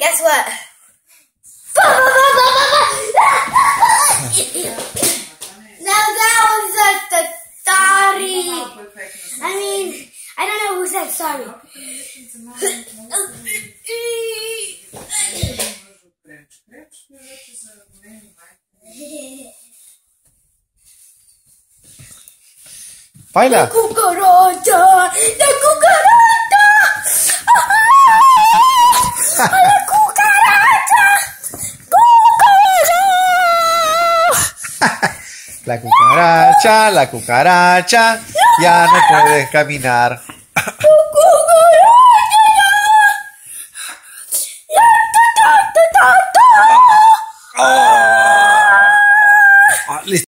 Guess what? now that was just a sorry. I mean, I don't know who said sorry. Baila. cucaracha! ¡La cucaracha! ¡La cucaracha! La cucaracha, la cucaracha, ya no puedes caminar.